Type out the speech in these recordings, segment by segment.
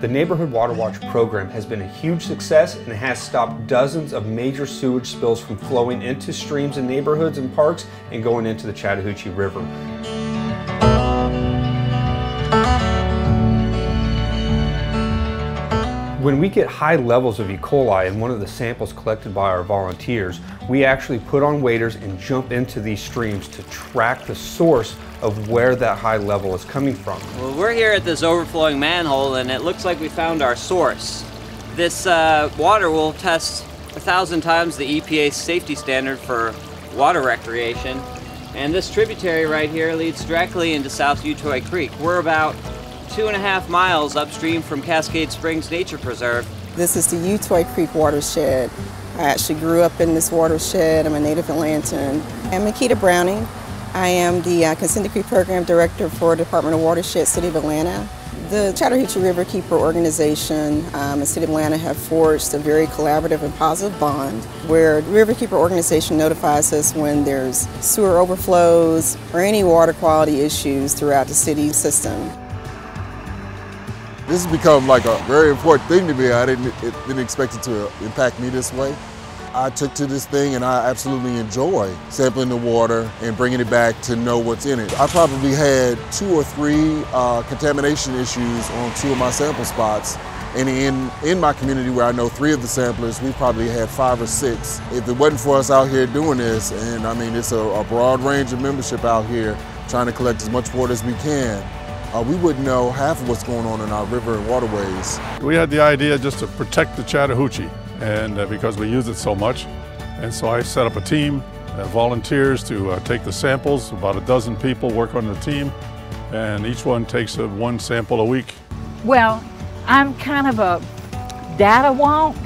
The Neighborhood Water Watch program has been a huge success and has stopped dozens of major sewage spills from flowing into streams and neighborhoods and parks and going into the Chattahoochee River. When we get high levels of E. coli in one of the samples collected by our volunteers, we actually put on waders and jump into these streams to track the source of where that high level is coming from. Well, we're here at this overflowing manhole and it looks like we found our source. This uh, water will test a thousand times the EPA safety standard for water recreation. And this tributary right here leads directly into South Utoy Creek. We're about two and a half miles upstream from Cascade Springs Nature Preserve. This is the Utoy Creek watershed. I actually grew up in this watershed. I'm a native Atlantan. I'm Mikita Browning. I am the uh, Consent Decree Program Director for Department of Watershed, City of Atlanta. The Chattahoochee Riverkeeper organization um, and City of Atlanta have forged a very collaborative and positive bond where the Riverkeeper organization notifies us when there's sewer overflows or any water quality issues throughout the city system. This has become like a very important thing to me. I didn't, it, didn't expect it to impact me this way. I took to this thing and I absolutely enjoy sampling the water and bringing it back to know what's in it. I probably had two or three uh, contamination issues on two of my sample spots. And in, in my community where I know three of the samplers, we probably had five or six. If it wasn't for us out here doing this, and I mean, it's a, a broad range of membership out here trying to collect as much water as we can, uh, we wouldn't know half of what's going on in our river and waterways. We had the idea just to protect the Chattahoochee, and uh, because we use it so much. And so I set up a team, uh, volunteers to uh, take the samples. About a dozen people work on the team, and each one takes one sample a week. Well, I'm kind of a data wonk,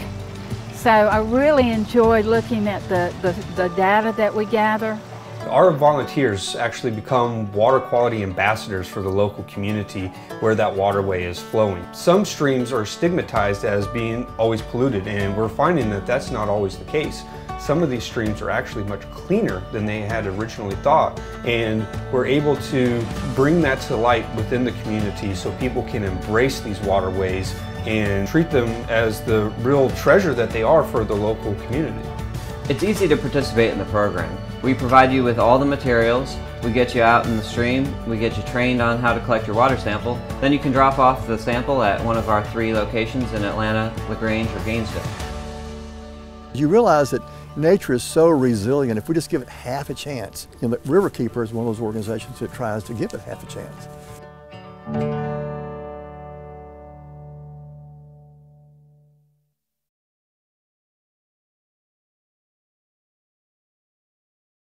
so I really enjoy looking at the, the, the data that we gather. Our volunteers actually become water quality ambassadors for the local community where that waterway is flowing. Some streams are stigmatized as being always polluted and we're finding that that's not always the case. Some of these streams are actually much cleaner than they had originally thought and we're able to bring that to light within the community so people can embrace these waterways and treat them as the real treasure that they are for the local community. It's easy to participate in the program. We provide you with all the materials, we get you out in the stream, we get you trained on how to collect your water sample, then you can drop off the sample at one of our three locations in Atlanta, LaGrange, or Gainesville. You realize that nature is so resilient if we just give it half a chance. You know, Riverkeeper is one of those organizations that tries to give it half a chance.